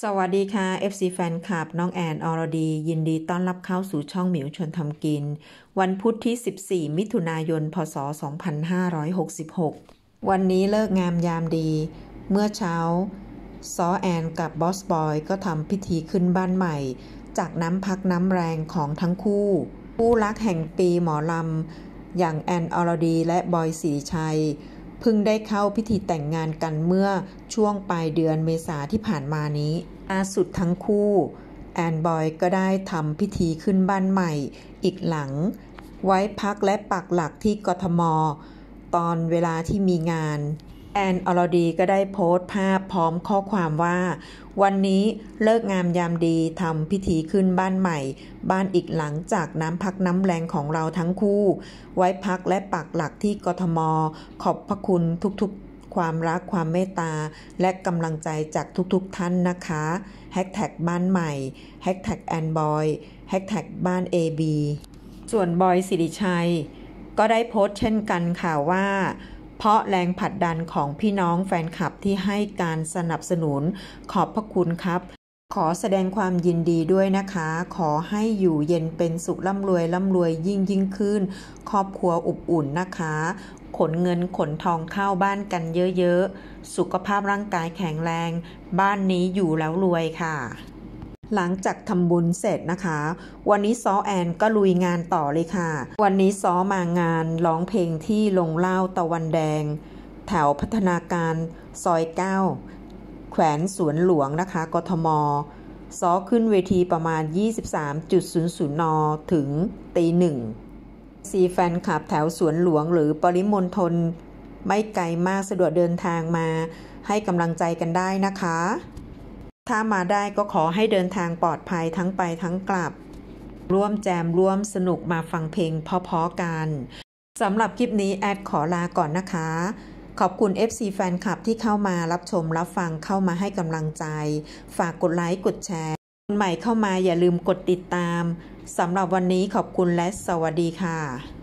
สวัสดีค่ะ FC แฟนคลับน้องแอนอรดี ยินดีต้อนรับเข้าสู่ช่องหมิวชนทำกิน วันพุธที่ 14 มิถุนายน พศ 2566 วันนี้เลิกงามยามดี เมื่อเช้าซอแอนกับบอสบอยก็ทำพิธีขึ้นบ้านใหม่ จากน้ำพักน้ำแรงของทั้งคู่ผู้รักแห่งปีหมอลำ อย่างแอนอรดีและบอยสีชัย เพิ่งได้เข้าพิธีแต่งงานกันเมื่อช่วงปลายเดือนเมษาที่ผ่านมานี้อาสุดทั้งคู่ แอนบอยก็ได้ทำพิธีขึ้นบ้านใหม่อีกหลัง ไว้พักและปักหลักที่กทม ตอนเวลาที่มีงาน แอนอรดีก็ได้โพสต์ภาพพร้อมข้อความว่า วันนี้เลิกงามยามดีทำพิธีขึ้นบ้านใหม่ บ้านอีกหลังจากน้ำพักน้ำแรงของเราทั้งคู่ ไว้พักและปักหลักที่กทม ขอบพระคุณทุกๆ ความรักความเมตตา และกำลังใจจากทุกๆท่านนะคะแฮชแท็กบ้านใหม่แฮชแท็กแอนบอยแฮชแท็กบ้าน AB ส่วนบอยสิริชัย ก็ได้โพสต์เช่นกันค่ะว่า เพราะแรงผลักดันของพี่น้องแฟนคลับที่ให้การสนับสนุนขอบพระคุณครับขอแสดงความยินดีด้วยนะคะ ขอให้อยู่เย็นเป็นสุขร่ำรวยร่ำรวยยิ่งยิ่งขึ้น ครอบครัวอบอุ่นนะคะ ขนเงินขนทองเข้าบ้านกันเยอะๆ สุขภาพร่างกายแข็งแรง บ้านนี้อยู่แล้วรวยค่ะ หลังจากทำบุญเสร็จนะคะ วันนี้ซอแอนก็ลุยงานต่อเลยค่ะ วันนี้ซอมางานร้องเพลงที่ลงเล่าตะวันแดง แถวพัฒนาการซอยเก้าแขวนสวนหลวงนะคะกทมซอขึ้นเวทีประมาณ 23.00 น ถึงตีหนึ่งซีแฟนคลับแถวสวนหลวงหรือปริมณฑลไม่ไกลมากสะดวกเดินทางมาให้กำลังใจกันได้นะคะ ถ้ามาได้ก็ขอให้เดินทางปลอดภัยทั้งไปทั้งกลับ ร่วมแจมร่วมสนุกมาฟังเพลงเพาะๆกันสำหรับคลิปนี้แอดขอลาก่อนนะคะ ขอบคุณ FC แฟนคลับที่เข้ามารับชมรับฟังเข้ามาให้กำลังใจ ฝากกดไลค์กดแชร์คนใหม่เข้ามาอย่าลืมกดติดตามสำหรับวันนี้ขอบคุณและสวัสดีค่ะ